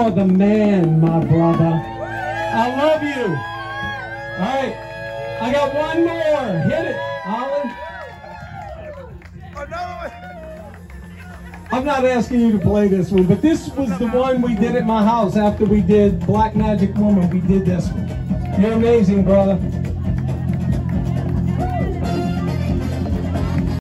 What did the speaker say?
Are the man, my brother. I love you. All right. I got one more. Hit it, Ollie. I'm not asking you to play this one, but this was the one we did at my house after we did Black Magic Woman. We did this one. You're amazing, brother.